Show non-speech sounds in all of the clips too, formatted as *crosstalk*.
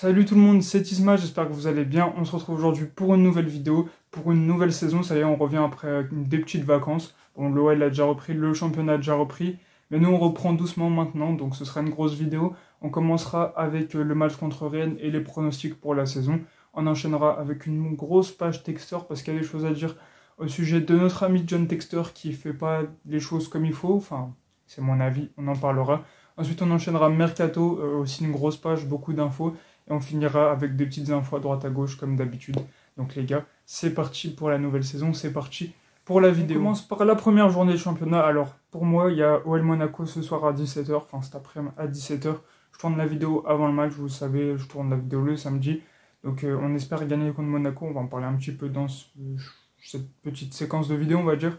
Salut tout le monde, c'est Isma, j'espère que vous allez bien. On se retrouve aujourd'hui pour une nouvelle vidéo, pour une nouvelle saison. Ça y est, on revient après des petites vacances. Bon, l'OL a déjà repris, le championnat a déjà repris. Mais nous, on reprend doucement maintenant, donc ce sera une grosse vidéo. On commencera avec le match contre Rennes et les pronostics pour la saison. On enchaînera avec une grosse page Texter parce qu'il y a des choses à dire au sujet de notre ami John Texter qui fait pas les choses comme il faut. Enfin, c'est mon avis, on en parlera. Ensuite, on enchaînera Mercato, euh, aussi une grosse page, beaucoup d'infos. Et on finira avec des petites infos à droite à gauche, comme d'habitude. Donc les gars, c'est parti pour la nouvelle saison, c'est parti pour la vidéo. On commence par la première journée de championnat. Alors, pour moi, il y a OL Monaco ce soir à 17h, enfin cet après-midi à 17h. Je tourne la vidéo avant le match, vous savez, je tourne la vidéo le samedi. Donc euh, on espère gagner contre Monaco, on va en parler un petit peu dans cette petite séquence de vidéo, on va dire.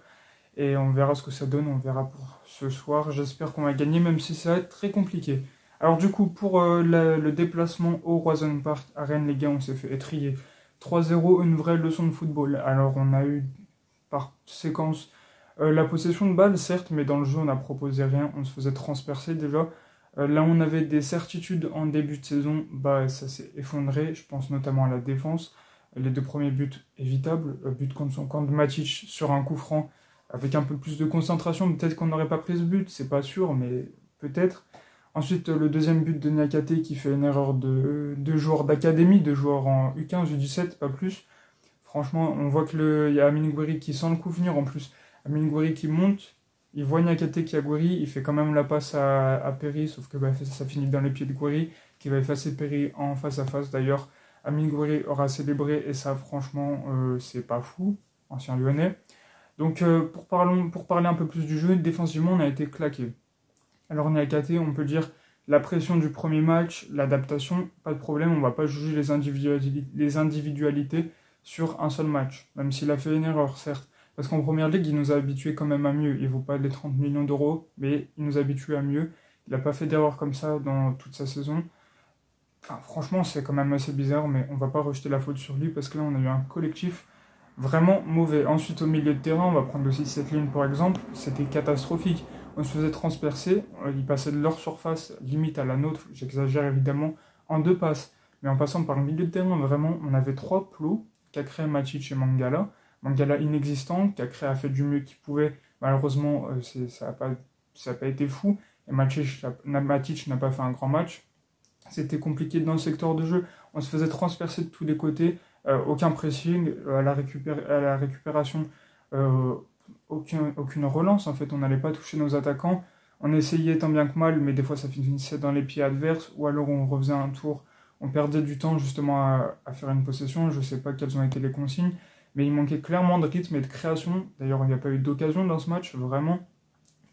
Et on verra ce que ça donne, on verra pour ce soir. J'espère qu'on va gagner, même si ça va être très compliqué. Alors du coup, pour euh, le déplacement au Roison Park à Rennes, les gars, on s'est fait étrier 3-0, une vraie leçon de football. Alors on a eu par séquence euh, la possession de balle, certes, mais dans le jeu, on n'a proposé rien, on se faisait transpercer déjà. Euh, là, on avait des certitudes en début de saison, bah ça s'est effondré. Je pense notamment à la défense. Les deux premiers buts évitables, but contre son camp de Matic sur un coup franc, avec un peu plus de concentration, peut-être qu'on n'aurait pas pris ce but, c'est pas sûr, mais peut-être. Ensuite, le deuxième but de Niakate qui fait une erreur de, de joueur d'académie, de joueur en U15, U17, pas plus. Franchement, on voit qu'il y a Amin qui sent le coup venir. En plus, Amin Gouiri qui monte, il voit Niakate qui a Gouiri, il fait quand même la passe à, à Perry, sauf que bah, ça finit dans les pieds de Gouiri, qui va effacer Perry en face à face. D'ailleurs, Amin Gouiri aura célébré, et ça, franchement, euh, c'est pas fou, ancien lyonnais. Donc, euh, pour, pour parler un peu plus du jeu, défensivement, on a été claqué. Alors Niakate, on peut dire la pression du premier match, l'adaptation, pas de problème, on va pas juger les, individualités, sur un seul match, même s'il a fait une erreur, certes. Parce qu'en première ligue, il nous a habitués quand même à mieux. Il ne vaut pas les 30 millions d'euros, mais il nous a habitués à mieux. Il n'a pas fait d'erreur comme ça dans toute sa saison. Franchement, c'est quand même assez bizarre, mais on va pas rejeter la faute sur lui parce que là, on a eu un collectif vraiment mauvais. Ensuite, au milieu de terrain, on va prendre aussi cette ligne par exemple, c'était catastrophique on se faisait transpercer, euh, ils passaient de leur surface limite à la nôtre, j'exagère évidemment, en deux passes. Mais en passant par le milieu de terrain, vraiment, on avait trois plots qu'a Matic et Mangala. Mangala inexistant, créé a fait du mieux qu'il pouvait. Malheureusement, euh, ça n'a pas, été fou. Et Matic n'a pas fait un grand match. C'était compliqué dans le secteur de jeu. On se faisait transpercer de tous les côtés. Euh, aucun pressing à la récupération aucun, aucune relance. En fait, on n'allait pas toucher nos attaquants. On essayait tant bien que mal, mais des fois ça finissait dans les pieds adverses, ou alors on refaisait un tour. On perdait du temps justement à, faire une possession. Je ne sais pas quelles ont été les consignes, mais il manquait clairement de rythme et de création. D'ailleurs, il n'y a pas eu d'occasion dans ce match, vraiment.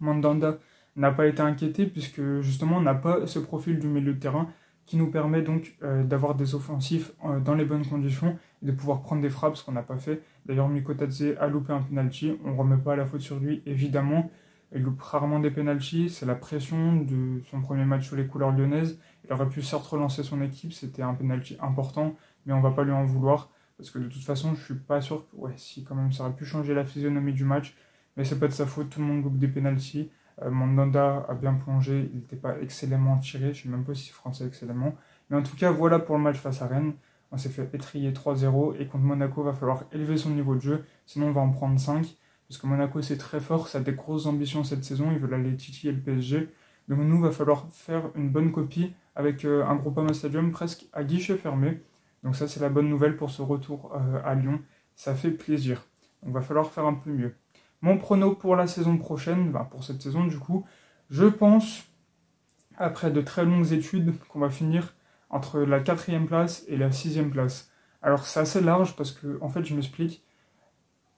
Mandanda n'a pas été inquiété, puisque justement on n'a pas ce profil du milieu de terrain qui nous permet donc euh, d'avoir des offensifs euh, dans les bonnes conditions et de pouvoir prendre des frappes, ce qu'on n'a pas fait. D'ailleurs, Mikotadze a loupé un penalty, on ne remet pas la faute sur lui, évidemment. Il loupe rarement des penalties, c'est la pression de son premier match sur les couleurs lyonnaises. Il aurait pu certes relancer son équipe, c'était un penalty important, mais on va pas lui en vouloir, parce que de toute façon, je suis pas sûr que, ouais, si quand même, ça aurait pu changer la physionomie du match, mais c'est pas de sa faute, tout le monde loupe des penalties. Euh, Mandanda a bien plongé, il n'était pas excellemment tiré, je ne sais même pas si français excellemment. Mais en tout cas, voilà pour le match face à Rennes. On s'est fait étrier 3-0 et contre Monaco, va falloir élever son niveau de jeu, sinon on va en prendre 5. Parce que Monaco, c'est très fort, ça a des grosses ambitions cette saison, ils veulent aller titiller le PSG. Donc nous, va falloir faire une bonne copie avec euh, un Groupama Stadium presque à guichet fermé. Donc ça, c'est la bonne nouvelle pour ce retour euh, à Lyon. Ça fait plaisir. Donc va falloir faire un peu mieux. Mon prono pour la saison prochaine, pour cette saison du coup, je pense, après de très longues études, qu'on va finir entre la quatrième place et la sixième place. Alors c'est assez large parce que, en fait, je m'explique.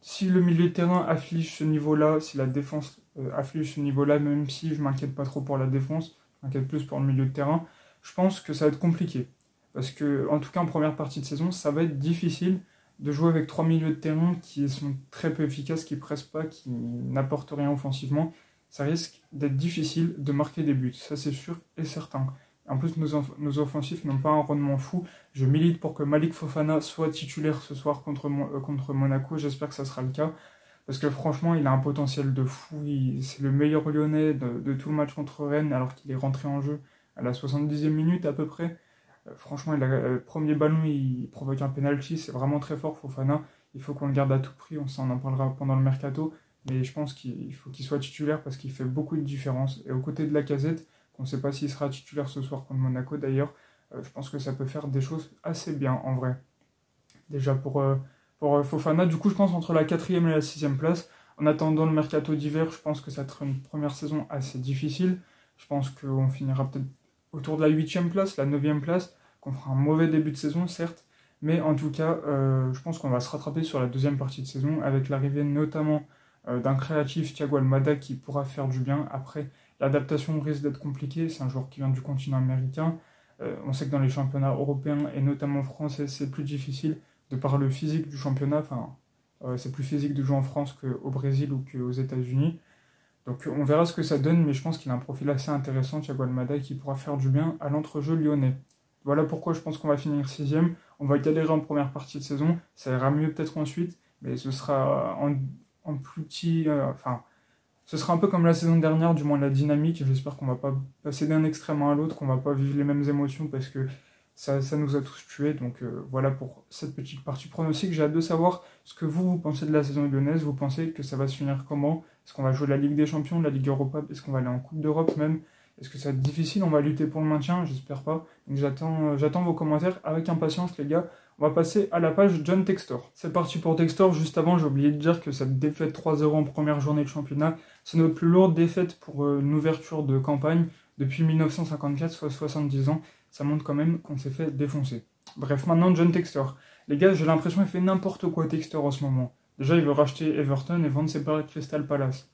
Si le milieu de terrain affiche ce niveau-là, si la défense euh, affiche ce niveau-là, même si je m'inquiète pas trop pour la défense, je m'inquiète plus pour le milieu de terrain, je pense que ça va être compliqué. Parce que, en tout cas, en première partie de saison, ça va être difficile de jouer avec trois milieux de terrain qui sont très peu efficaces, qui pressent pas, qui n'apportent rien offensivement, ça risque d'être difficile de marquer des buts. Ça, c'est sûr et certain. En plus, nos, offensifs n'ont pas un rendement fou. Je milite pour que Malik Fofana soit titulaire ce soir contre, euh, Monaco. J'espère que ça sera le cas. Parce que franchement, il a un potentiel de fou. C'est le meilleur lyonnais de, tout le match contre Rennes, alors qu'il est rentré en jeu à la 70e minute à peu près. franchement, le premier ballon, il provoque un penalty, c'est vraiment très fort, Fofana. Il faut qu'on le garde à tout prix, on s'en en parlera pendant le mercato. Mais je pense qu'il faut qu'il soit titulaire parce qu'il fait beaucoup de différence. Et aux côtés de la casette, qu'on ne sait pas s'il sera titulaire ce soir contre Monaco d'ailleurs, je pense que ça peut faire des choses assez bien en vrai. Déjà pour, pour Fofana, du coup, je pense entre la quatrième et la sixième place. En attendant le mercato d'hiver, je pense que ça sera une première saison assez difficile. Je pense qu'on finira peut-être autour de la huitième place, la neuvième place, qu'on fera un mauvais début de saison, certes, mais en tout cas, euh, je pense qu'on va se rattraper sur la deuxième partie de saison avec l'arrivée notamment euh, d'un créatif Thiago Almada qui pourra faire du bien. Après, l'adaptation risque d'être compliquée. C'est un joueur qui vient du continent américain. Euh, on sait que dans les championnats européens et notamment français, c'est plus difficile de par le physique du championnat. Enfin, euh, c'est plus physique de jouer en France qu'au Brésil ou qu'aux États-Unis. Donc on verra ce que ça donne, mais je pense qu'il a un profil assez intéressant, Thiago Almada, qui pourra faire du bien à l'entrejeu lyonnais. Voilà pourquoi je pense qu'on va finir sixième. On va galérer en première partie de saison, ça ira mieux peut-être ensuite, mais ce sera en, plus petit... Euh, enfin, ce sera un peu comme la saison dernière, du moins la dynamique. J'espère qu'on va pas passer d'un extrême à l'autre, qu'on va pas vivre les mêmes émotions, parce que ça, nous a tous tués. Donc euh, voilà pour cette petite partie pronostic. J'ai hâte de savoir ce que vous, pensez de la saison lyonnaise. Vous pensez que ça va se finir comment? Est-ce qu'on va jouer la Ligue des Champions, la Ligue Europa? Est-ce qu'on va aller en Coupe d'Europe même? Est-ce que ça va être difficile? On va lutter pour le maintien? J'espère pas. Donc j'attends, euh, j'attends vos commentaires avec impatience les gars. On va passer à la page John Textor. C'est parti pour Textor. Juste avant, j'ai oublié de dire que cette défaite 3-0 en première journée de championnat, c'est notre plus lourde défaite pour euh, une ouverture de campagne depuis 1954, soit 70 ans ça montre quand même qu'on s'est fait défoncer. Bref, maintenant John Textor. Les gars, j'ai l'impression qu'il fait n'importe quoi Textor en ce moment. Déjà, il veut racheter Everton et vendre ses parts Crystal Palace.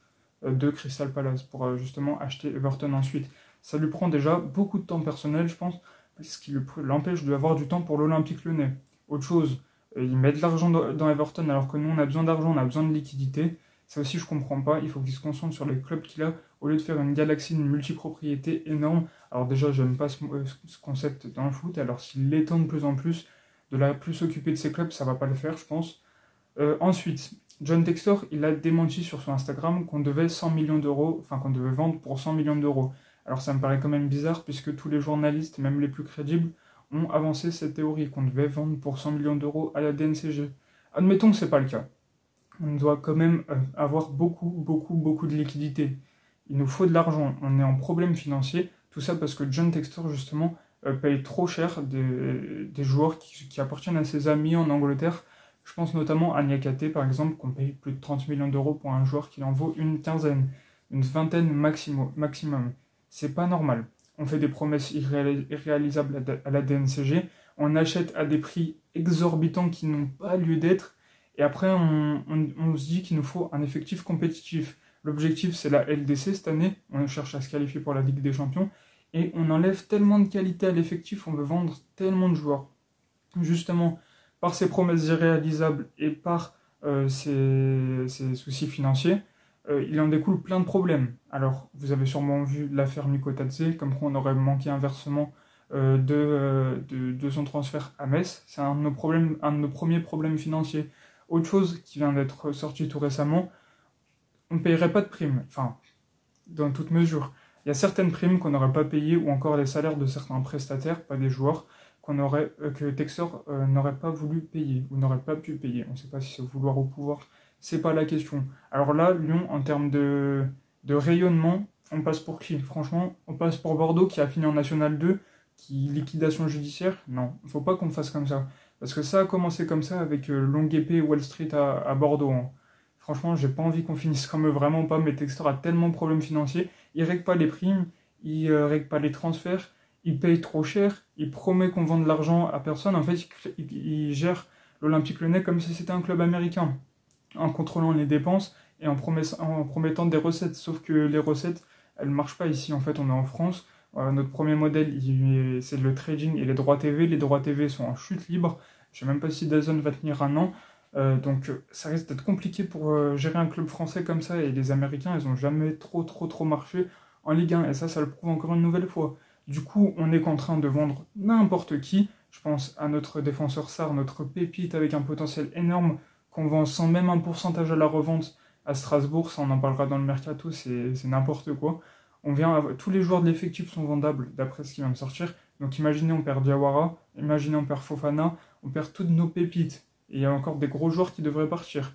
Euh, de Crystal Palace pour euh, justement acheter Everton ensuite. Ça lui prend déjà beaucoup de temps personnel, je pense, ce qui l'empêche d'avoir du temps pour l'Olympique lyonnais. Autre chose, euh, il met de l'argent dans Everton alors que nous, on a besoin d'argent, on a besoin de liquidité. Ça aussi, je comprends pas. Il faut qu'il se concentre sur les clubs qu'il a au lieu de faire une galaxie, une multipropriété énorme. Alors déjà, j'aime pas euh, ce, concept dans le foot. Alors s'il l'étend de plus en plus, de la plus s'occuper de ses clubs, ça va pas le faire, je pense. Euh, ensuite, John Textor, il a démenti sur son Instagram qu'on devait 100 millions d'euros, enfin qu'on devait vendre pour 100 millions d'euros. Alors ça me paraît quand même bizarre puisque tous les journalistes, même les plus crédibles, ont avancé cette théorie qu'on devait vendre pour 100 millions d'euros à la DNCG. Admettons que c'est pas le cas on doit quand même euh, avoir beaucoup, beaucoup, beaucoup de liquidités. Il nous faut de l'argent, on est en problème financier, tout ça parce que John Textor, justement, euh, paye trop cher des, joueurs qui, appartiennent à ses amis en Angleterre. Je pense notamment à Niakate, par exemple, qu'on paye plus de 30 millions d'euros pour un joueur qui en vaut une quinzaine, une vingtaine maximum. maximum. C'est pas normal. On fait des promesses irréalisables à la DNCG, on achète à des prix exorbitants qui n'ont pas lieu d'être, et après, on, se dit qu'il nous faut un effectif compétitif. L'objectif, c'est la LDC cette année. On cherche à se qualifier pour la Ligue des Champions. Et on enlève tellement de qualité à l'effectif, on veut vendre tellement de joueurs. Justement, par ces promesses irréalisables et par euh, ces, soucis financiers, euh, il en découle plein de problèmes. Alors, vous avez sûrement vu l'affaire Mikotadze, comme quoi on aurait manqué inversement euh, de, de, son transfert à Metz. C'est un, de nos premiers problèmes financiers. Autre chose qui vient d'être sortie tout récemment, on ne payerait pas de primes, enfin, dans toute mesure. Il y a certaines primes qu'on n'aurait pas payées ou encore les salaires de certains prestataires, pas des joueurs, aurait, euh, que Texor euh, n'aurait pas voulu payer ou n'aurait pas pu payer. On ne sait pas si c'est vouloir au pouvoir, c'est pas la question. Alors là, Lyon, en termes de, de rayonnement, on passe pour qui? Franchement, on passe pour Bordeaux qui a fini en National 2, qui liquidation judiciaire? Non, il faut pas qu'on fasse comme ça. Parce que ça a commencé comme ça avec euh, Longue Épée Wall Street à, Bordeaux. Hein. Franchement, j'ai pas envie qu'on finisse comme eux, vraiment pas. Mais Textor a tellement de problèmes financiers. Il règle pas les primes, il euh, règle pas les transferts, il paye trop cher, il promet qu'on vend de l'argent à personne. En fait, il, gère l'Olympique Lyonnais comme si c'était un club américain, en contrôlant les dépenses et en, promettant des recettes. Sauf que les recettes, elles marchent pas ici. En fait, on est en France notre premier modèle, c'est le trading et les droits TV. Les droits TV sont en chute libre. Je ne sais même pas si Dazon va tenir un an. Euh, donc ça risque d'être compliqué pour euh, gérer un club français comme ça. Et les Américains, ils n'ont jamais trop, trop, trop marché en Ligue 1. Et ça, ça le prouve encore une nouvelle fois. Du coup, on est contraint de vendre n'importe qui. Je pense à notre défenseur Sar, notre pépite avec un potentiel énorme qu'on vend sans même un pourcentage à la revente à Strasbourg. Ça, on en parlera dans le mercato, c'est n'importe quoi on vient tous les joueurs de l'effectif sont vendables d'après ce qui vient de sortir. Donc imaginez, on perd Diawara, imaginez, on perd Fofana, on perd toutes nos pépites. Et il y a encore des gros joueurs qui devraient partir.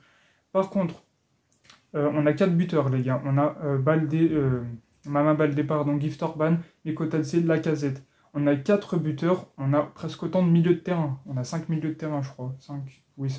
Par contre, euh, on a quatre buteurs, les gars. On a euh, Baldé, euh, Mama Baldé, pardon, Gift Orban, Mikotadze, Lacazette. On a quatre buteurs, on a presque autant de milieux de terrain. On a cinq milieux de terrain, je crois. Cinq, oui,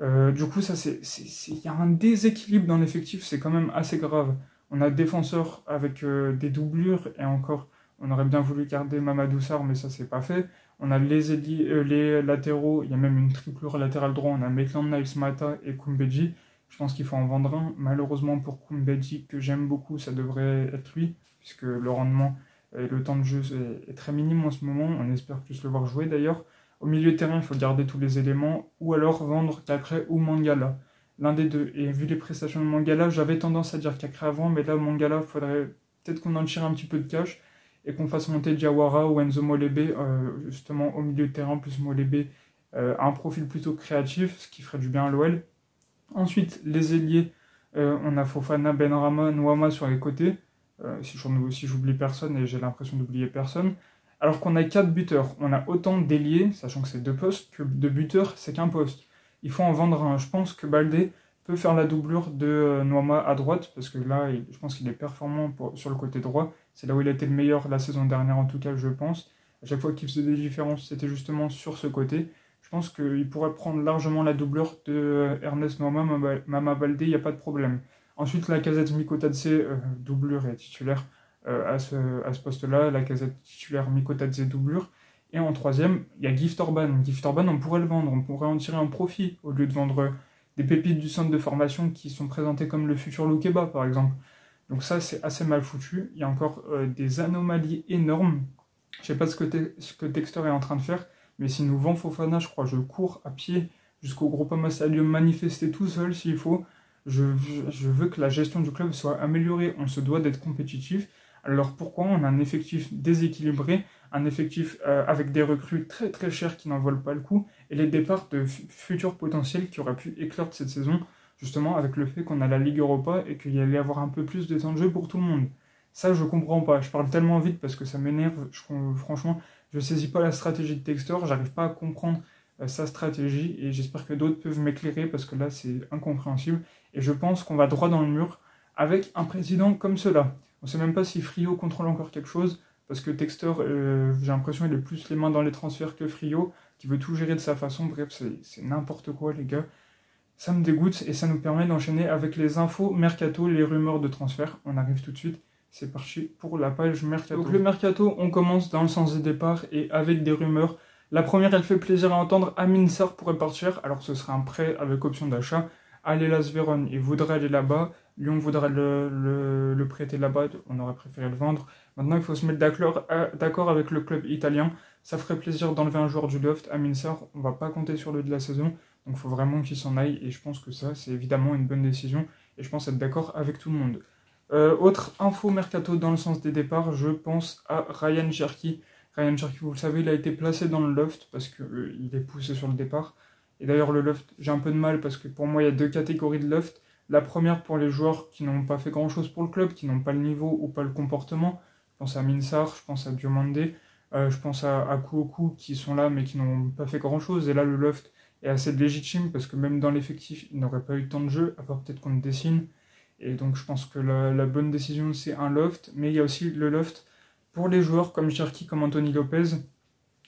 cinq. du coup, il y a un déséquilibre dans l'effectif, c'est quand même assez grave. On a défenseurs avec des doublures et encore, on aurait bien voulu garder Mamadou Sarr, mais ça, c'est pas fait. On a les, les latéraux, il y a même une triplure latérale droit. On a Maitland Niles Mata et Kumbeji. Je pense qu'il faut en vendre un. Malheureusement pour Kumbeji, que j'aime beaucoup, ça devrait être lui, puisque le rendement et le temps de jeu est très minime en ce moment. On espère plus le voir jouer d'ailleurs. Au milieu de terrain, il faut garder tous les éléments, ou alors vendre Cacré ou Mangala. L'un des deux. Et vu les prestations de Mangala, j'avais tendance à dire Cacré avant, mais là, Mangala, il faudrait peut-être qu'on en tire un petit peu de cash et qu'on fasse monter Diawara ou Enzo Molebe, euh, justement au milieu de terrain, plus Molebe, euh, un profil plutôt créatif, ce qui ferait du bien à l'OL. Ensuite, les ailiers, euh, on a Fofana, Benrama, Nouama sur les côtés, si j'oublie personne et j'ai l'impression d'oublier personne. Alors qu'on a quatre buteurs, on a autant d'ailiers, sachant que c'est deux postes, que de buteurs, c'est qu'un poste. Il faut en vendre un. Je pense que Baldé peut faire la doublure de Nouama à droite, parce que là, je pense qu'il est performant sur le côté droit. C'est là où il a été le meilleur la saison dernière, en tout cas, je pense. À chaque fois qu'il faisait des différences, c'était justement sur ce côté. Je pense qu'il pourrait prendre largement la doublure de euh, Ernest Norma, Mama Baldé, il n'y a pas de problème. Ensuite, la casette Mikotadze, euh, doublure et titulaire euh, à ce, à ce poste-là. La casette titulaire Mikotadze, doublure. Et en troisième, il y a Gift Orban. Gift Orban, on pourrait le vendre, on pourrait en tirer un profit au lieu de vendre des pépites du centre de formation qui sont présentées comme le futur Loukeba, par exemple. Donc ça, c'est assez mal foutu. Il y a encore euh, des anomalies énormes. Je sais pas ce que, ce que Texter est en train de faire, mais s'il nous vend Fofana, je crois, je cours à pied jusqu'au Groupama Stadium manifester tout seul s'il faut. Je, veux que la gestion du club soit améliorée. On se doit d'être compétitif. Alors pourquoi on a un effectif déséquilibré, un effectif euh, avec des recrues très très chères qui n'en volent pas le coup, et les départs de futurs potentiels qui auraient pu éclore cette saison justement avec le fait qu'on a la Ligue Europa et qu'il y allait avoir un peu plus de temps de jeu pour tout le monde? Ça, je comprends pas. Je parle tellement vite parce que ça m'énerve. Franchement, je saisis pas la stratégie de Textor, j'arrive pas à comprendre euh, sa stratégie et j'espère que d'autres peuvent m'éclairer parce que là, c'est incompréhensible. Et je pense qu'on va droit dans le mur avec un président comme cela. On sait même pas si Frio contrôle encore quelque chose parce que Textor, euh, j'ai l'impression, il est plus les mains dans les transferts que Frio, qui veut tout gérer de sa façon. Bref, c'est n'importe quoi, les gars. Ça me dégoûte et ça nous permet d'enchaîner avec les infos mercato, les rumeurs de transfert. On arrive tout de suite. C'est parti pour la page mercato. Donc le mercato, on commence dans le sens des départs et avec des rumeurs. La première, elle fait plaisir à entendre. Amin Sarr pourrait partir. Alors ce sera un prêt avec option d'achat. Alelas Véron, il voudrait aller là-bas. Lyon voudrait le, prêter là-bas. On aurait préféré le vendre. Maintenant, il faut se mettre euh, d'accord avec le club italien. Ça ferait plaisir d'enlever un joueur du loft. Amin Sarr, on va pas compter sur le de la saison. Donc il faut vraiment qu'il s'en aille et je pense que ça, c'est évidemment une bonne décision et je pense être d'accord avec tout le monde. Euh, autre info mercato dans le sens des départs, je pense à Ryan Cherky. Ryan Cherky, vous le savez, il a été placé dans le loft parce qu'il euh, est poussé sur le départ. Et d'ailleurs, le loft, j'ai un peu de mal parce que pour moi, il y a deux catégories de loft. La première pour les joueurs qui n'ont pas fait grand chose pour le club, qui n'ont pas le niveau ou pas le comportement. Je pense à Minsar, je pense à Diomande, euh, je pense à, à qui sont là mais qui n'ont pas fait grand chose. Et là, le loft, est assez légitime parce que même dans l'effectif, il n'aurait pas eu tant de jeu, à part peut-être qu'on dessine. Et donc je pense que la, bonne décision, c'est un loft, mais il y a aussi le loft pour les joueurs comme Cherki, comme Anthony Lopez.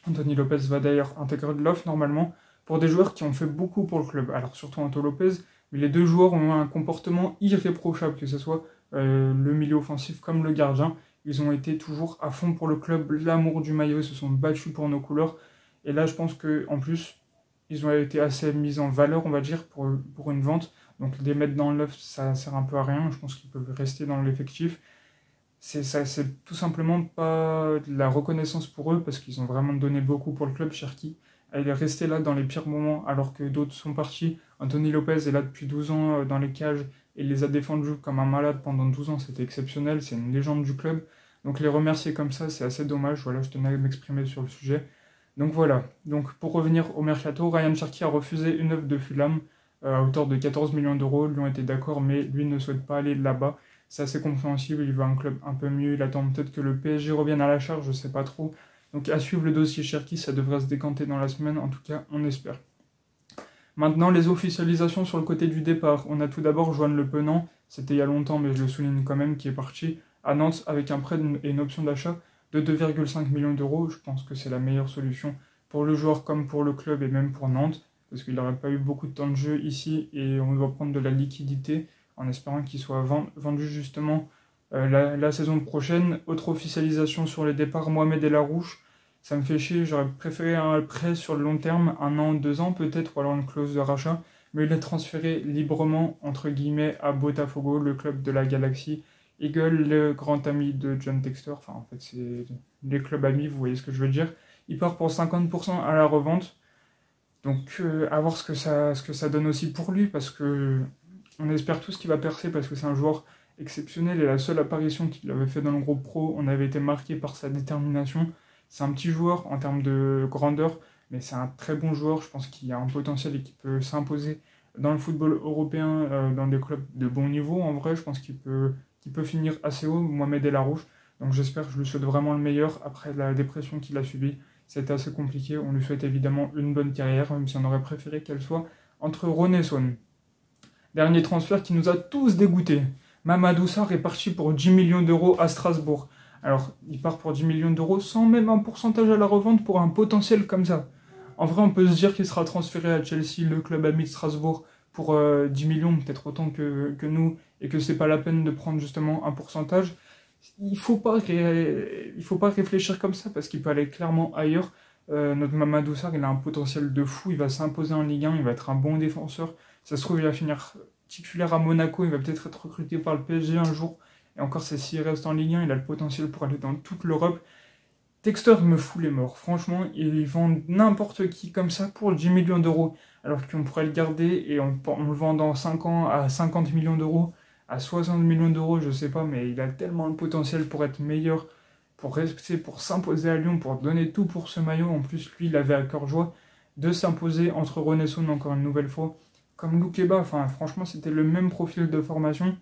Anthony Lopez va d'ailleurs intégrer le loft normalement, pour des joueurs qui ont fait beaucoup pour le club. Alors surtout Anthony Lopez, mais les deux joueurs ont un comportement irréprochable, que ce soit euh, le milieu offensif comme le gardien. Ils ont été toujours à fond pour le club, l'amour du maillot, ils se sont battus pour nos couleurs. Et là, je pense que en plus, ils ont été assez mis en valeur, on va dire, pour, pour une vente. Donc les mettre dans l'œuf, ça sert un peu à rien. Je pense qu'ils peuvent rester dans l'effectif. C'est, ça, c'est tout simplement pas de la reconnaissance pour eux parce qu'ils ont vraiment donné beaucoup pour le club. Cherki, il est resté là dans les pires moments alors que d'autres sont partis. Anthony Lopez est là depuis 12 ans euh, dans les cages et les a défendus comme un malade pendant 12 ans. C'était exceptionnel. C'est une légende du club. Donc les remercier comme ça, c'est assez dommage. Voilà, je tenais à m'exprimer sur le sujet. Donc voilà, donc pour revenir au mercato, Ryan Cherky a refusé une offre de Fulham euh, à hauteur de 14 millions d'euros. Ont été d'accord, mais lui ne souhaite pas aller là-bas. C'est assez compréhensible, il veut un club un peu mieux, il attend peut-être que le PSG revienne à la charge, je sais pas trop. Donc à suivre le dossier Cherki, ça devrait se décanter dans la semaine, en tout cas on espère. Maintenant, les officialisations sur le côté du départ. On a tout d'abord Joanne Le Penant, c'était il y a longtemps, mais je le souligne quand même, qui est parti à Nantes avec un prêt et une option d'achat de 2,5 millions d'euros. Je pense que c'est la meilleure solution pour le joueur comme pour le club et même pour Nantes, parce qu'il n'aurait pas eu beaucoup de temps de jeu ici et on doit prendre de la liquidité en espérant qu'il soit vendu justement euh, la, saison prochaine. Autre officialisation sur les départs, Mohamed Elarouche. Ça me fait chier, j'aurais préféré un prêt sur le long terme, un an, deux ans peut-être, ou alors une clause de rachat. Mais il est transféré librement, entre guillemets, à Botafogo, le club de la Galaxie. Eagle, le grand ami de John Textor. Enfin, en fait, c'est les clubs amis, vous voyez ce que je veux dire. Il part pour 50% à la revente. Donc, euh, à voir ce que, ça, ce que ça donne aussi pour lui, parce que on espère tous qu'il va percer, parce que c'est un joueur exceptionnel et la seule apparition qu'il avait fait dans le groupe pro, on avait été marqué par sa détermination. C'est un petit joueur en termes de grandeur, mais c'est un très bon joueur. Je pense qu'il a un potentiel et qu'il peut s'imposer dans le football européen, euh, dans des clubs de bon niveau. En vrai, je pense qu'il peut, peut finir assez haut, Mohamed Elarouche. Donc j'espère, je lui souhaite vraiment le meilleur après la dépression qu'il a subie. C'était assez compliqué. On lui souhaite évidemment une bonne carrière, même si on aurait préféré qu'elle soit entre Ron et Son. Dernier transfert qui nous a tous dégoûtés. Mamadou Sarr est parti pour 10 millions d'euros à Strasbourg. Alors, il part pour 10 millions d'euros sans même un pourcentage à la revente pour un potentiel comme ça. En vrai, on peut se dire qu'il sera transféré à Chelsea, le club ami de Strasbourg, pour 10 euh, millions, peut-être autant que, que, nous, et que c'est pas la peine de prendre justement un pourcentage. Il faut pas, il faut pas réfléchir comme ça parce qu'il peut aller clairement ailleurs. Euh, notre Mamadou Sarr, il a un potentiel de fou, il va s'imposer en Ligue 1, il va être un bon défenseur. Ça se trouve, il va finir titulaire à Monaco, il va peut-être être recruté par le PSG un jour. Et encore, c'est s'il reste en Ligue 1, il a le potentiel pour aller dans toute l'Europe. Texter me fout les morts. Franchement, ils vendent n'importe qui comme ça pour 10 millions d'euros. Alors qu'on pourrait le garder et on, le vend dans 5 ans à 50 millions d'euros, à 60 millions d'euros, je sais pas, mais il a tellement le potentiel pour être meilleur, pour rester, pour s'imposer à Lyon, pour donner tout pour ce maillot. En plus, lui, il avait à cœur joie de s'imposer entre Renaissance encore une nouvelle fois comme Loukeba, enfin franchement c'était le même profil de formation.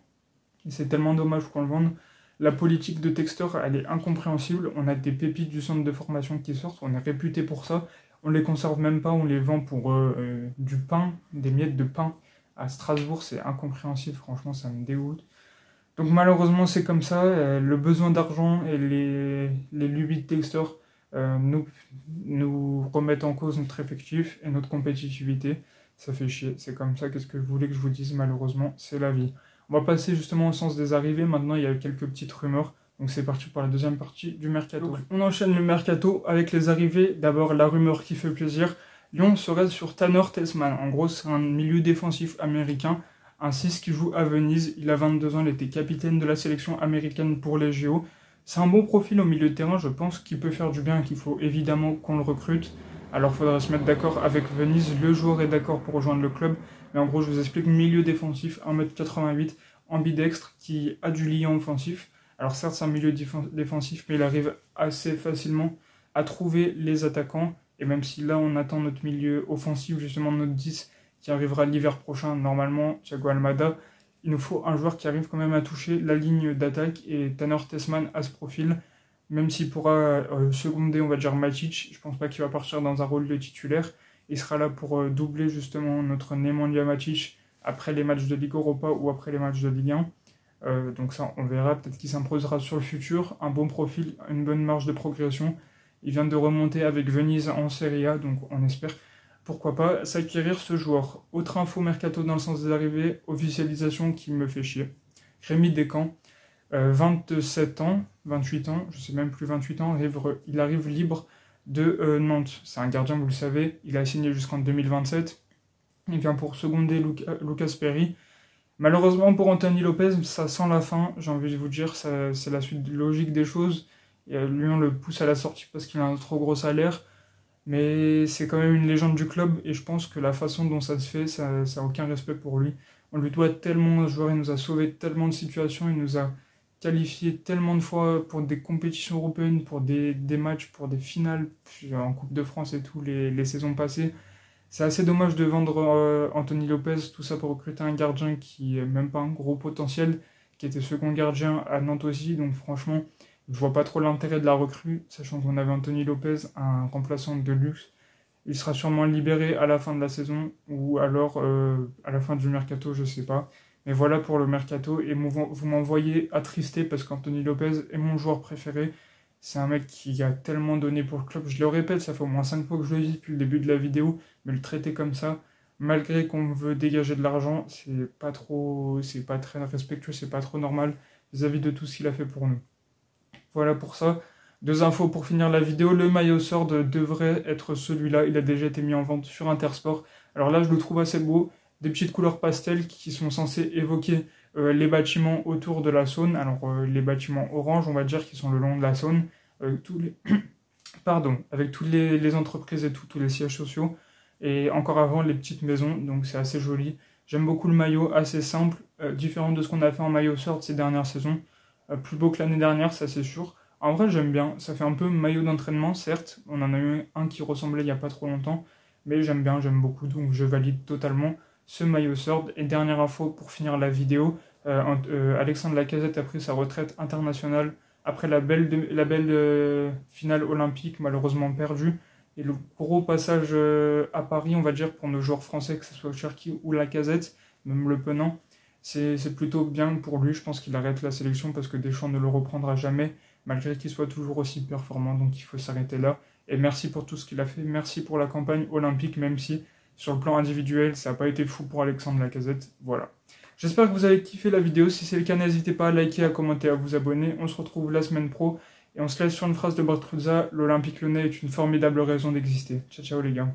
C'est tellement dommage qu'on le vende. La politique de Textor, elle est incompréhensible. On a des pépites du centre de formation qui sortent, on est réputé pour ça. On les conserve même pas, on les vend pour euh, euh, du pain, des miettes de pain. À Strasbourg, c'est incompréhensible, franchement, ça me dégoûte. Donc malheureusement, c'est comme ça. Euh, le besoin d'argent et les, les lubies de Textor nous remettent en cause notre effectif et notre compétitivité ça fait chier, c'est comme ça, qu'est-ce que vous voulez que je vous dise, malheureusement, c'est la vie. On va passer justement au sens des arrivées, maintenant il y a quelques petites rumeurs, donc c'est parti pour la deuxième partie du mercato. on enchaîne le mercato avec les arrivées, d'abord la rumeur qui fait plaisir, Lyon serait sur Tanner Tessman, en gros c'est un milieu défensif américain, un 6 qui joue à Venise, il a 22 ans, il était capitaine de la sélection américaine pour les JO, c'est un bon profil au milieu de terrain, je pense qu'il peut faire du bien, qu'il faut évidemment qu'on le recrute. Alors il faudrait se mettre d'accord avec Venise. Le joueur est d'accord pour rejoindre le club. Mais en gros, je vous explique milieu défensif, 1m88, ambidextre, qui a du lien offensif. Alors certes, c'est un milieu défensif, mais il arrive assez facilement à trouver les attaquants. Et même si là, on attend notre milieu offensif, justement notre 10, qui arrivera l'hiver prochain, normalement, Thiago Almada, il nous faut un joueur qui arrive quand même à toucher la ligne d'attaque. Et Tanner Tessman a ce profil même s'il pourra euh, seconder, on va dire, Matic, je pense pas qu'il va partir dans un rôle de titulaire. Il sera là pour euh, doubler justement notre Nemanja Matic après les matchs de Ligue Europa ou après les matchs de Ligue 1. Euh, donc ça, on verra. Peut-être qu'il s'imposera sur le futur. Un bon profil, une bonne marge de progression. Il vient de remonter avec Venise en Serie A, donc on espère, pourquoi pas, s'acquérir ce joueur. Autre info mercato dans le sens des arrivées, officialisation qui me fait chier. Rémi Descamps, 27 ans, 28 ans, je sais même plus 28 ans, il arrive libre de euh, Nantes. C'est un gardien, vous le savez, il a signé jusqu'en 2027. Il vient pour seconder euh, Lucas Perry. Malheureusement pour Anthony Lopez, ça sent la fin, j'ai envie de vous dire, c'est la suite logique des choses. Et, lui, on le pousse à la sortie parce qu'il a un trop gros salaire. Mais c'est quand même une légende du club et je pense que la façon dont ça se fait, ça n'a aucun respect pour lui. On lui doit tellement de joueurs, il nous a sauvé tellement de situations, il nous a qualifié tellement de fois pour des compétitions européennes, pour des, des matchs, pour des finales en Coupe de France et tout les, les saisons passées. C'est assez dommage de vendre euh, Anthony Lopez, tout ça pour recruter un gardien qui n'a même pas un gros potentiel, qui était second gardien à Nantes aussi. Donc franchement, Je vois pas trop l'intérêt de la recrue, sachant qu'on avait Anthony Lopez, un remplaçant de luxe. Il sera sûrement libéré à la fin de la saison ou alors euh, à la fin du mercato, je sais pas. Mais voilà pour le mercato et vous m'envoyez attristé parce qu'Anthony Lopez est mon joueur préféré. C'est un mec qui a tellement donné pour le club. Je le répète, ça fait au moins 5 fois que je le dis depuis le début de la vidéo, mais le traiter comme ça, malgré qu'on veut dégager de l'argent, c'est pas trop, c'est pas très respectueux, c'est pas trop normal vis-à-vis de tout ce qu'il a fait pour nous. Voilà pour ça. Deux infos pour finir la vidéo. Le maillot Sword devrait être celui-là. Il a déjà été mis en vente sur Intersport. Alors là, je le trouve assez beau. Des petites couleurs pastel qui sont censées évoquer euh, les bâtiments autour de la Saône. Alors euh, les bâtiments orange, on va dire, qui sont le long de la Saône. Euh, tous les... *coughs* Pardon, avec toutes les, entreprises et tout, tous les sièges sociaux. Et encore avant, les petites maisons. Donc c'est assez joli. J'aime beaucoup le maillot, assez simple, différent de ce qu'on a fait en maillot Sword ces dernières saisons. plus beau que l'année dernière, ça c'est sûr. En vrai, j'aime bien. Ça fait un peu maillot d'entraînement, certes. On en a eu un qui ressemblait il n'y a pas trop longtemps. Mais j'aime bien, j'aime beaucoup. Donc je valide totalement ce maillot Sword. Et dernière info pour finir la vidéo. Euh, euh, Alexandre Lacazette a pris sa retraite internationale après la belle, la belle euh, finale olympique, malheureusement perdue. Et le gros passage à Paris, on va dire, pour nos joueurs français, que ce soit Cherki ou Lacazette, même Le Penant, c'est plutôt bien pour lui. Je pense qu'il arrête la sélection parce que Deschamps ne le reprendra jamais malgré qu'il soit toujours aussi performant, donc il faut s'arrêter là. Et merci pour tout ce qu'il a fait, merci pour la campagne olympique, même si sur le plan individuel, ça n'a pas été fou pour Alexandre Lacazette. Voilà. J'espère que vous avez kiffé la vidéo. Si c'est le cas, n'hésitez pas à liker, à commenter, à vous abonner. On se retrouve la semaine pro. Et on se laisse sur une phrase de Bartruzza. L'Olympique Lyonnais est une formidable raison d'exister. Ciao, ciao les gars.